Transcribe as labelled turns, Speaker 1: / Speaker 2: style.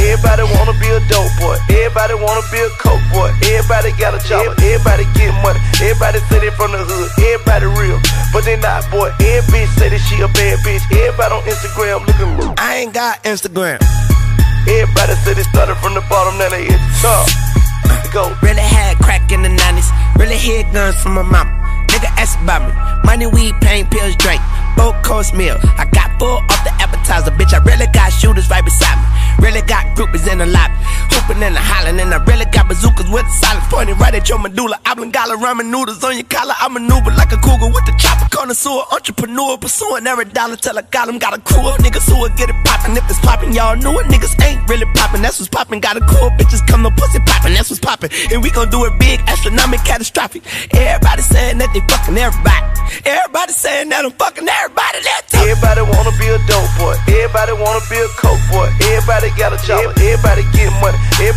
Speaker 1: Everybody wanna be a dope boy. Everybody wanna be a coke boy. Everybody got a job. Everybody get money. Everybody say they from the hood. Everybody real, but they not boy. Every bitch say that she a bad bitch. Everybody on Instagram looking.
Speaker 2: I ain't got Instagram.
Speaker 1: Everybody say they started from the bottom, now they hit the top. Go.
Speaker 2: Really had crack in the 90s. Really hid guns from my mama. Nigga ask about me. Money, weed, pain, pills, drink. Four course meal. I got full shooters right beside me. Really got groupies in the lobby. Hooping and hollering, and I really got bazookas with the silence pointing right at your medulla. Oblongata ramen noodles on your collar. I maneuver like a cougar with the chopper. Connoisseur, entrepreneur, pursuing every dollar till I got him. Got a crew of niggas who will get it poppin'. If it's poppin', y'all know it. Niggas ain't really poppin'. That's what's poppin'. Got a cool bitches come no pussy poppin'. That's what's poppin'. And we gon' do it big, astronomic, catastrophic. Everybody saying that they fucking everybody. Everybody saying that I'm fucking everybody. That's
Speaker 1: Everybody got a job. Everybody get money. Everybody